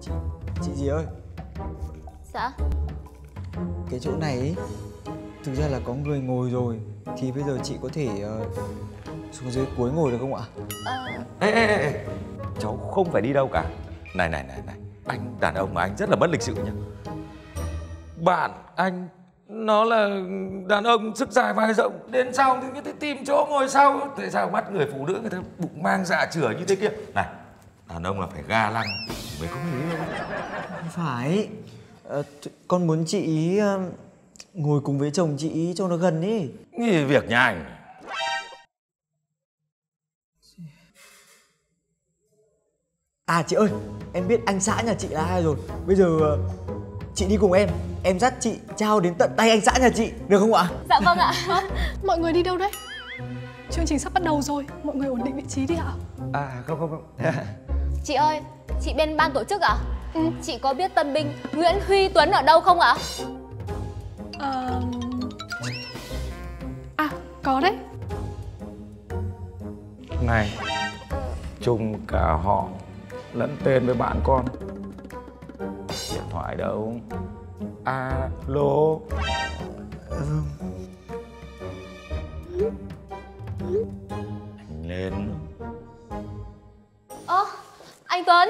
chị, chị gì ơi? Dạ. Cái chỗ này ý, thực ra là có người ngồi rồi thì bây giờ chị có thể ờ, xuống dưới cuối ngồi được không ạ? Ờ. Ê, ê, ê, ê. cháu không phải đi đâu cả. Này này này này anh đàn ông mà anh rất là bất lịch sự nhá. Bạn anh nó là đàn ông sức dài vai rộng. Đến sau thì ta tìm chỗ ngồi sau. Tại sao bắt người phụ nữ người ta bụng mang dạ chửa như thế kia? Này đàn ông là phải ga lăng mới có người yêu không phải. Th- con muốn chị ý ờ, ngồi cùng với chồng chị ý cho nó gần ý Nghỉ việc nhà anh. À chị ơi em biết anh xã nhà chị là ai rồi. Bây giờ ờ, chị đi cùng em. Em dắt chị trao đến tận tay anh xã nhà chị được không ạ? Dạ vâng ạ. Mọi người đi đâu đấy? Chương trình sắp bắt đầu rồi, mọi người ổn định vị trí đi ạ. à không không không. Chị ơi Chị bên ban tổ chức ạ. Chị có biết tân binh Nguyễn Huy Tuấn ở đâu không ạ? Ờ... À, có đấy. này chung cả họ lẫn tên với bạn con điện thoại đâu. Alo. Anh lên. Ơ Anh Tuấn.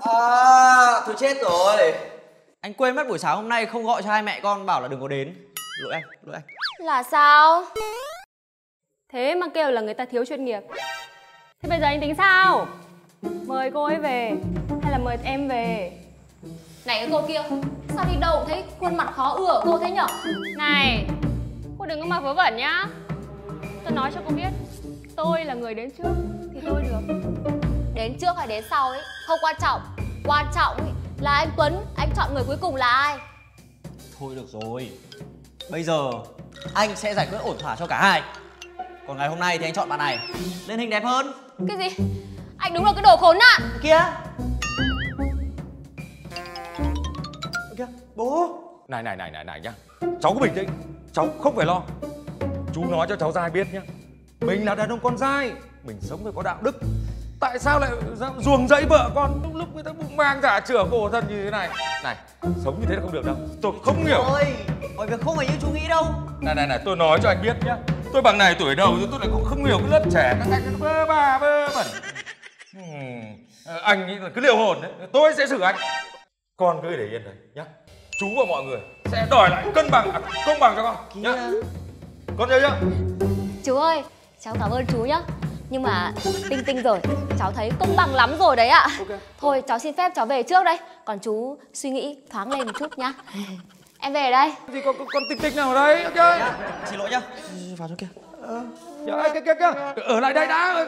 À, thôi chết rồi. Anh quên mất buổi sáng hôm nay không gọi cho hai mẹ con bảo là đừng có đến. Lỗi anh, lỗi anh. Là sao? Thế mà kêu là người ta thiếu chuyên nghiệp. Thế bây giờ anh tính sao? Mời cô ấy về Hay là mời em về? Này cái cô kia Sao đi đâu thấy khuôn mặt khó ưa cô thế nhở? Này Cô đừng có mà vớ vẩn nhá. Tôi nói cho cô biết Tôi là người đến trước Thì tôi được. Đến trước hay đến sau ấy Không quan trọng. Quan trọng ấy là anh Tuấn Anh chọn người cuối cùng là ai? Thôi được rồi. Bây giờ anh sẽ giải quyết ổn thỏa cho cả hai. Còn ngày hôm nay thì anh chọn bạn này. Lên hình đẹp hơn. Cái gì Anh đúng là cái đồ khốn nạn. Kia. Kìa, bố. Này này này này này nhá. Cháu cứ bình tĩnh. Cháu không phải lo. Chú nói cho cháu dai biết nhá. Mình là đàn ông con dai. Mình sống phải có đạo đức. Tại sao lại ruồng rẫy vợ con lúc lúc người ta bụng mang giả chửa cổ thân như thế này? Này sống như thế là không được đâu. Tôi không hiểu. Ôi, mọi việc không phải như chú nghĩ đâu. Này này này tôi nói cho anh biết nhá. Tôi bằng này tuổi đầu tôi lại cũng không hiểu cái lớp trẻ các anh nó bơ ba bơ bẩn Ờ, anh nghĩ là cứ liều hồn đấy tôi sẽ xử anh. Con cứ để yên đấy nhá. Chú và mọi người sẽ đòi lại cân bằng à, công bằng cho con nhá. Con nhớ nhá. Chú ơi Cháu cảm ơn chú nhá. Nhưng mà tinh tinh rồi Cháu thấy công bằng lắm rồi đấy ạ. Thôi cháu xin phép cháu về trước đây. Còn chú suy nghĩ thoáng lên một chút nhá. Em về đây. Gì con con, con tịch tịch nào ở đây chơi Xin lỗi nhá. Vào chỗ kia. Dạ, kia kia kia. Ở lại đây đã